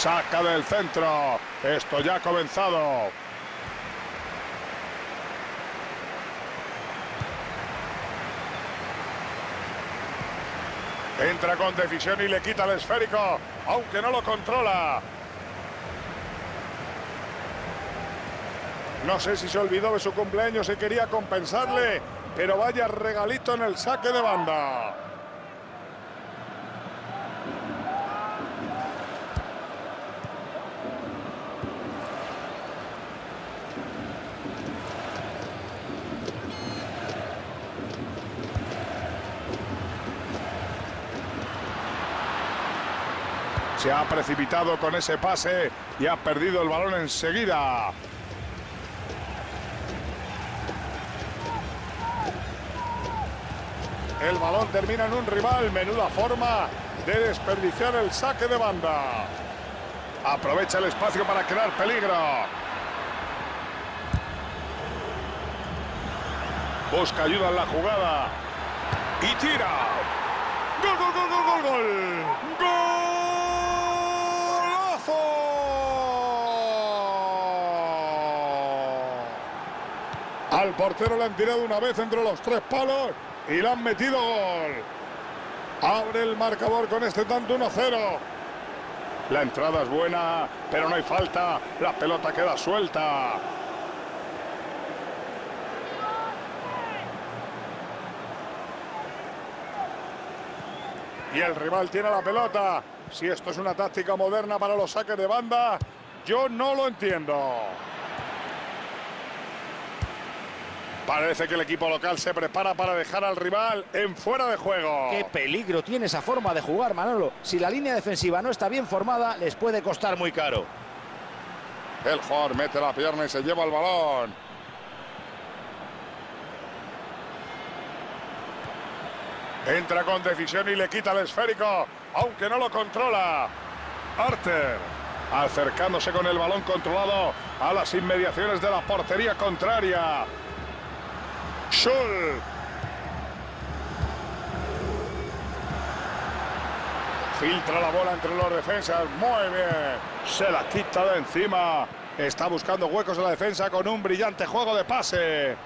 Saca del centro. Esto ya ha comenzado. Entra con decisión y le quita el esférico, aunque no lo controla. No sé si se olvidó de su cumpleaños y quería compensarle, pero vaya regalito en el saque de banda. Se ha precipitado con ese pase y ha perdido el balón enseguida. El balón termina en un rival. Menuda forma de desperdiciar el saque de banda. Aprovecha el espacio para crear peligro. Busca ayuda en la jugada. Y tira. ¡Gol, gol, gol, gol, gol, gol! Al portero le han tirado una vez entre los tres palos y le han metido gol. Abre el marcador con este tanto 1-0. La entrada es buena, pero no hay falta. La pelota queda suelta. Y el rival tiene la pelota. Si esto es una táctica moderna para los saques de banda, yo no lo entiendo. Parece que el equipo local se prepara para dejar al rival en fuera de juego. Qué peligro tiene esa forma de jugar, Manolo. Si la línea defensiva no está bien formada, les puede costar muy caro. El jugador mete la pierna y se lleva el balón. Entra con decisión y le quita el esférico, aunque no lo controla. Arter, acercándose con el balón controlado a las inmediaciones de la portería contraria. Schul. Filtra la bola entre los defensas. Muy bien. Se la quita de encima. Está buscando huecos en la defensa con un brillante juego de pase.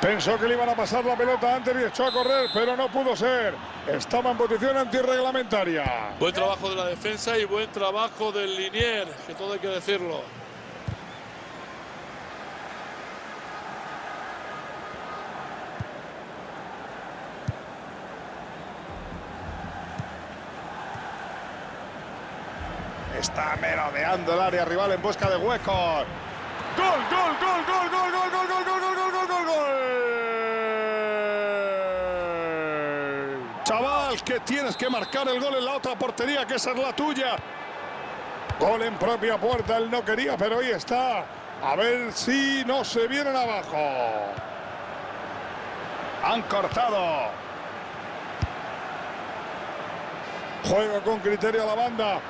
Pensó que le iban a pasar la pelota antes y echó a correr, pero no pudo ser. Estaba en posición antirreglamentaria. Buen trabajo de la defensa y buen trabajo del Linier, que todo hay que decirlo. Está merodeando el área rival en busca de huecos. ¡Gol, gol, gol, gol, gol, gol, gol, gol, gol, gol, gol, gol, gol, gol! Chaval, que tienes que marcar el gol en la otra portería, que esa es la tuya. Gol en propia puerta, él no quería, pero ahí está. A ver si no se vienen abajo. Han cortado. Juega con criterio a la banda.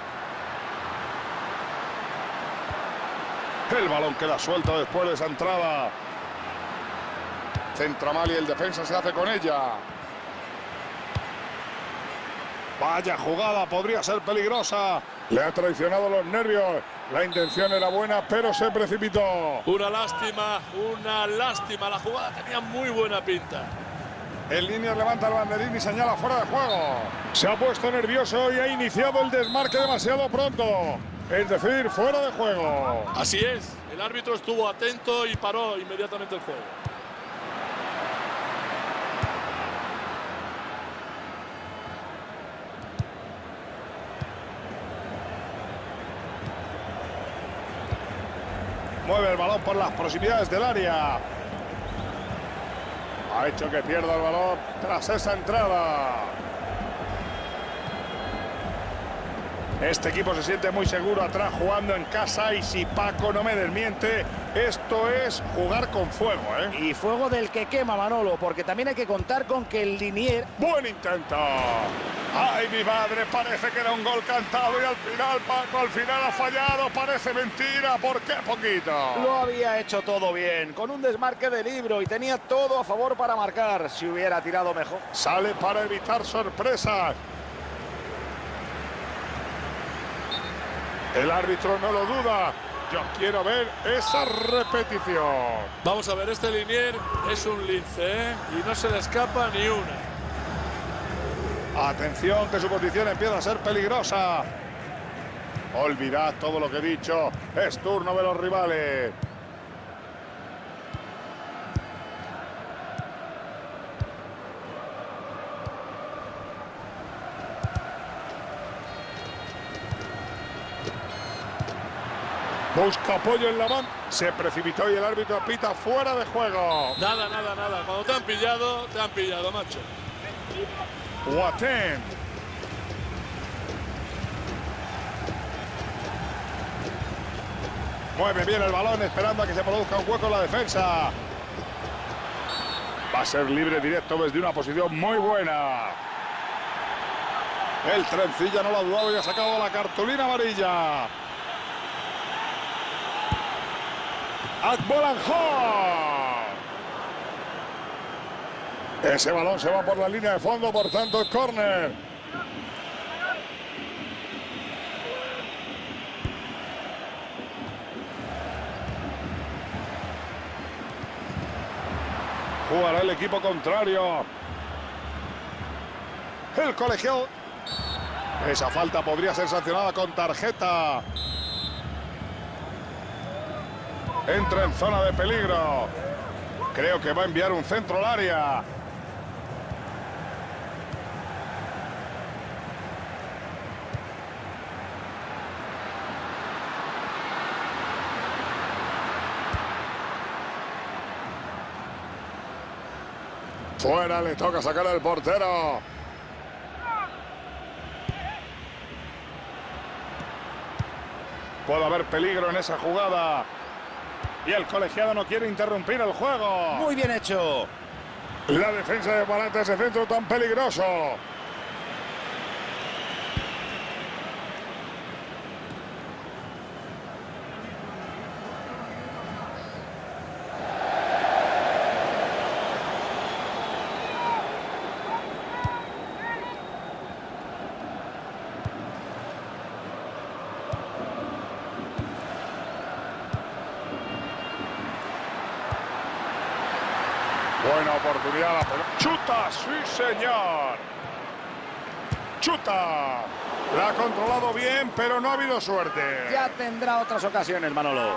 El balón queda suelto después de esa entrada. Centra mal y el defensa se hace con ella. Vaya jugada, podría ser peligrosa. Le ha traicionado los nervios. La intención era buena, pero se precipitó. Una lástima, una lástima. La jugada tenía muy buena pinta. El línea levanta el banderín y señala fuera de juego. Se ha puesto nervioso y ha iniciado el desmarque demasiado pronto. Es decir, fuera de juego. Así es, el árbitro estuvo atento y paró inmediatamente el juego. Mueve el balón por las proximidades del área. Ha hecho que pierda el balón tras esa entrada. Este equipo se siente muy seguro atrás jugando en casa y si Paco no me desmiente, esto es jugar con fuego. ¿eh? Y fuego del que quema Manolo, porque también hay que contar con que el Linier... Buen intento. Ay, mi madre, parece que era un gol cantado y al final Paco al final ha fallado. Parece mentira, ¿por qué poquito? Lo había hecho todo bien, con un desmarque de libro y tenía todo a favor para marcar. Si hubiera tirado mejor. Sale para evitar sorpresas. El árbitro no lo duda. Yo quiero ver esa repetición. Vamos a ver, este Linier es un lince ¿eh? y no se le escapa ni una. Atención que su posición empieza a ser peligrosa. Olvidad todo lo que he dicho. Es turno de los rivales. Busca apoyo en la banda. Se precipitó y el árbitro pita fuera de juego. Nada, nada, nada. Cuando te han pillado, te han pillado, macho. Guatén. Mueve bien el balón esperando a que se produzca un hueco en la defensa. Va a ser libre directo desde una posición muy buena. El trencilla no lo ha dudado y ha sacado la cartulina amarilla. Akbolanjo. Ese balón se va por la línea de fondo, por tanto, córner. Jugará el equipo contrario. El colegiado. Esa falta podría ser sancionada con tarjeta. Entra en zona de peligro. Creo que va a enviar un centro al área. Fuera, le toca sacar al portero. Puede haber peligro en esa jugada. Y el colegiado no quiere interrumpir el juego. Muy bien hecho. La defensa de Balanta, ese centro tan peligroso. Buena oportunidad. la pelota. Chuta, sí señor. Chuta. La ha controlado bien, pero no ha habido suerte. Ya tendrá otras ocasiones, Manolo.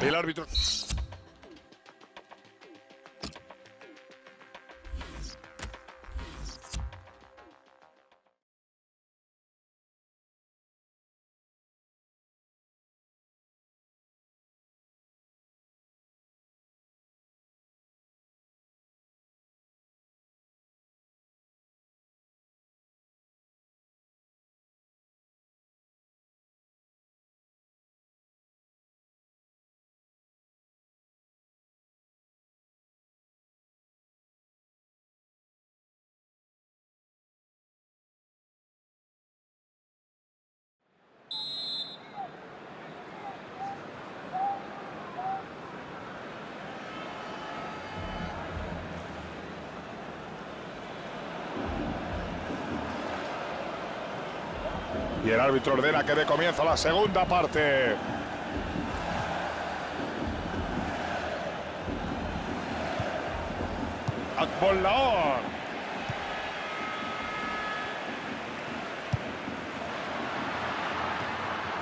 El árbitro. Y el árbitro ordena que dé comienzo la segunda parte. Akbollaon.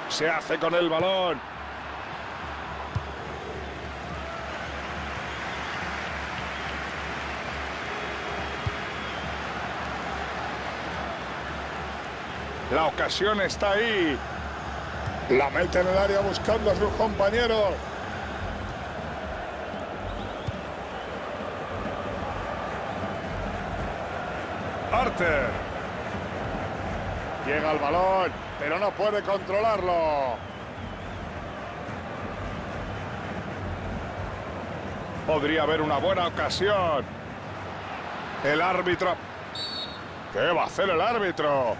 Se hace con el balón. La ocasión está ahí. La mete en el área buscando a sus compañeros. Arter. Llega el balón, pero no puede controlarlo. Podría haber una buena ocasión. El árbitro. ¿Qué va a hacer el árbitro?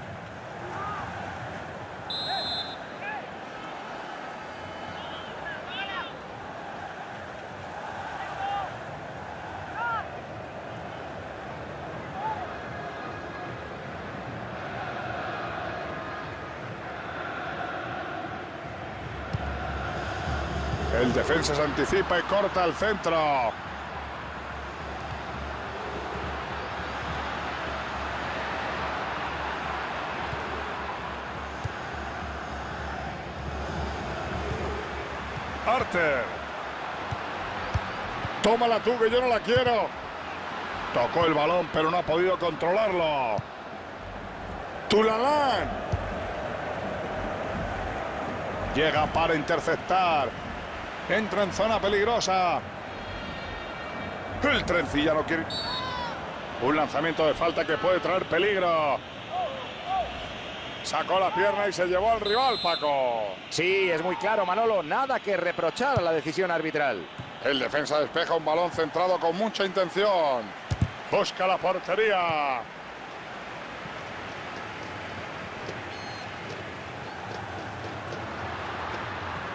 El defensa se anticipa y corta el centro. Arter. Tómala tú, que yo no la quiero. Tocó el balón, pero no ha podido controlarlo. Tulalán. Llega para interceptar. Entra en zona peligrosa. El trencilla no quiere... Un lanzamiento de falta que puede traer peligro. Sacó la pierna y se llevó al rival, Paco. Sí, es muy claro, Manolo. Nada que reprochar a la decisión arbitral. El defensa despeja un balón centrado con mucha intención. Busca la portería.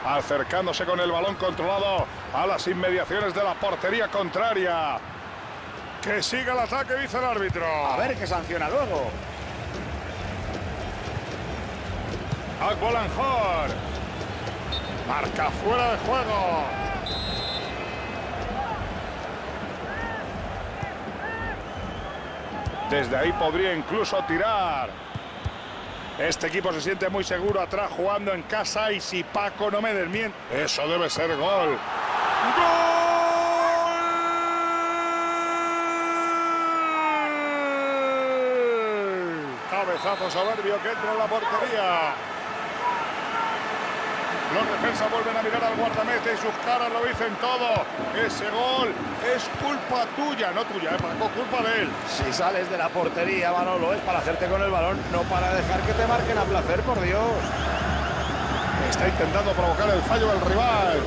Acercándose con el balón controlado a las inmediaciones de la portería contraria. Que siga el ataque, dice el árbitro. A ver qué sanciona luego. Akbolanjor. Marca fuera de juego. Desde ahí podría incluso tirar. Este equipo se siente muy seguro atrás jugando en casa y si Paco no me desmiente, eso debe ser gol. ¡Gol! Cabezazo soberbio que entra en la portería. Los defensas vuelven a mirar al guardamete y sus caras lo dicen todo. Ese gol es culpa tuya, no tuya, ¿eh, Paco, culpa de él. Si sales de la portería, Manolo, es para hacerte con el balón, no para dejar que te marquen a placer, por Dios. Está intentando provocar el fallo del rival.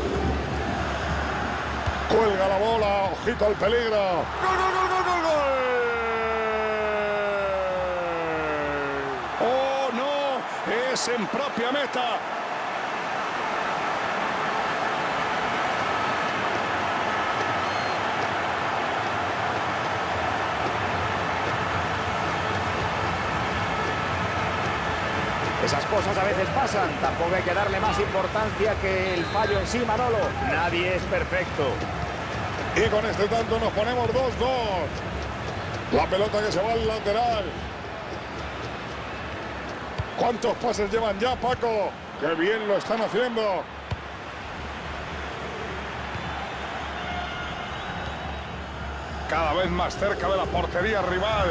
Cuelga la bola, ojito al peligro. ¡Gol, gol, gol, gol, gol, gol! ¡Oh, no! Es en propia meta. Esas cosas a veces pasan, tampoco hay que darle más importancia que el fallo en sí, Manolo. Nadie es perfecto. Y con este tanto nos ponemos 2-2. La pelota que se va al lateral. ¿Cuántos pases llevan ya, Paco? ¡Qué bien lo están haciendo! Cada vez más cerca de la portería rival.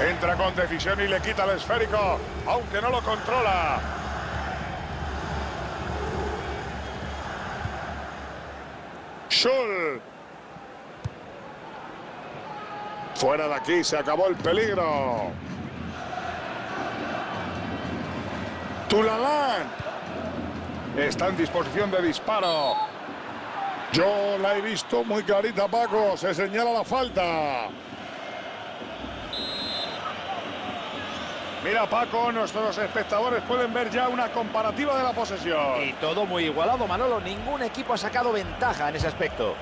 Entra con decisión y le quita el esférico, aunque no lo controla. Schul. Fuera de aquí, se acabó el peligro. Tulalán. Está en disposición de disparo. Yo la he visto muy clarita, Paco. Se señala la falta. Mira, Paco, nuestros espectadores pueden ver ya una comparativa de la posesión. Y todo muy igualado, Manolo. Ningún equipo ha sacado ventaja en ese aspecto.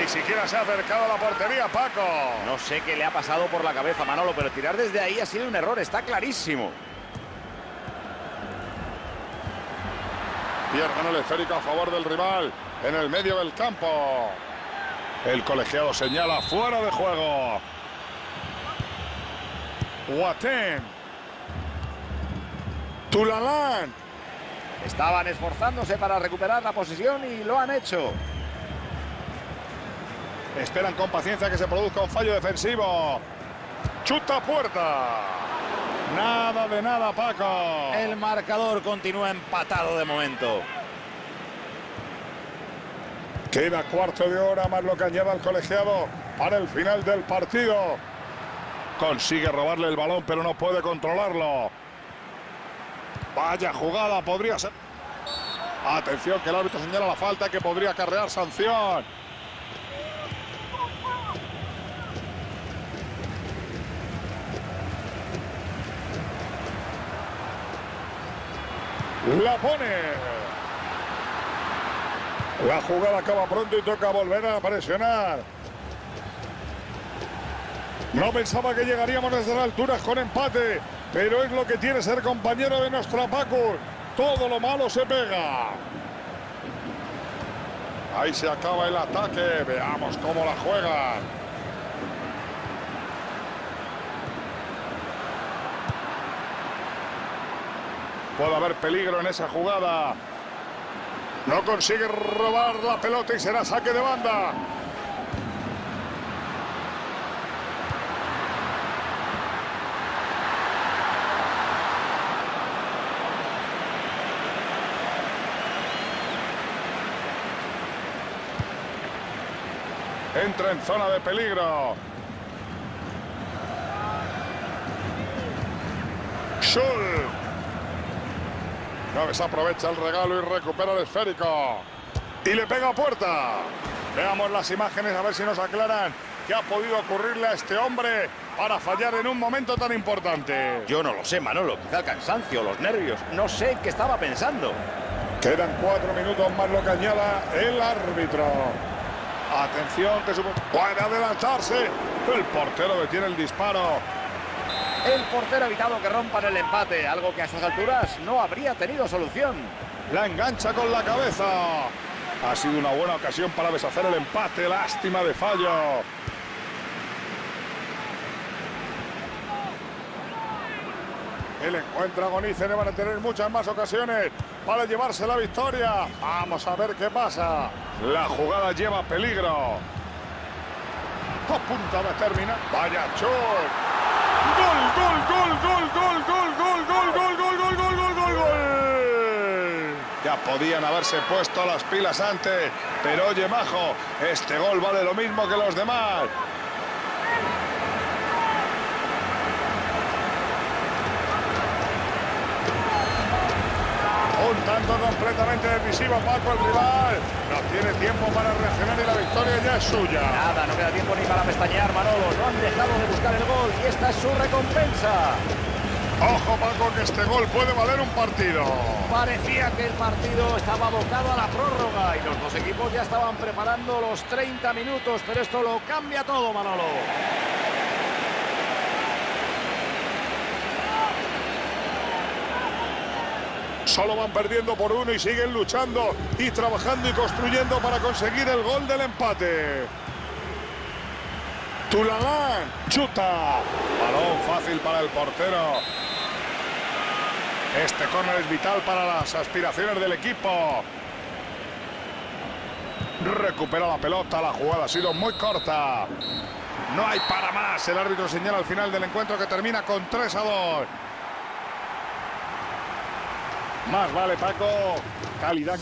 Ni siquiera se ha acercado a la portería, Paco. No sé qué le ha pasado por la cabeza, Manolo, pero tirar desde ahí ha sido un error, está clarísimo. Pierden el esférico a favor del rival en el medio del campo. El colegiado señala fuera de juego. Guatén. Tulalán. Estaban esforzándose para recuperar la posesión y lo han hecho. Esperan con paciencia que se produzca un fallo defensivo. Chuta puerta. Nada de nada, Paco. El marcador continúa empatado de momento. Queda cuarto de hora más lo que añada el colegiado para el final del partido. Consigue robarle el balón, pero no puede controlarlo. Vaya jugada, podría ser. Atención, que el árbitro señala la falta que podría acarrear sanción. La pone. La jugada acaba pronto y toca volver a presionar. No pensaba que llegaríamos desde las alturas con empate, pero es lo que tiene ser compañero de nuestra Paco. Todo lo malo se pega. Ahí se acaba el ataque. Veamos cómo la juegan. Puede haber peligro en esa jugada. No consigue robar la pelota y será saque de banda. Entra en zona de peligro. Schul. Gávez aprovecha el regalo y recupera el esférico. Y le pega a puerta. Veamos las imágenes a ver si nos aclaran qué ha podido ocurrirle a este hombre para fallar en un momento tan importante. Yo no lo sé, Manolo. Quizá el cansancio, los nervios. No sé qué estaba pensando. Quedan cuatro minutos más lo que añada el árbitro. Atención que su... puede adelantarse. El portero detiene el disparo. El portero ha evitado que rompan el empate, algo que a estas alturas no habría tenido solución. La engancha con la cabeza. Ha sido una buena ocasión para deshacer el empate. Lástima de fallo. El encuentro agonice van a tener muchas más ocasiones para llevarse la victoria. Vamos a ver qué pasa. La jugada lleva peligro. A punto de terminar. Vaya chut. Gol, gol, gol, gol, gol, gol, gol, gol, gol, gol, gol, gol, gol, gol, gol. Ya podían haberse puesto las pilas antes, pero oye, Majo, este gol vale lo mismo que los demás. Completamente decisivo, Paco, el rival. No tiene tiempo para reaccionar y la victoria ya es suya. Nada, no queda tiempo ni para pestañear, Manolo. No han dejado de buscar el gol y esta es su recompensa. Ojo, Paco, que este gol puede valer un partido. Parecía que el partido estaba abocado a la prórroga y los dos equipos ya estaban preparando los 30 minutos, pero esto lo cambia todo, Manolo. Solo van perdiendo por uno y siguen luchando y trabajando y construyendo para conseguir el gol del empate. Tulalán chuta. Balón fácil para el portero. Este córner es vital para las aspiraciones del equipo. Recupera la pelota, la jugada ha sido muy corta. No hay para más. El árbitro señala al final del encuentro que termina con 3 a 2. Más vale, Paco. Calidad.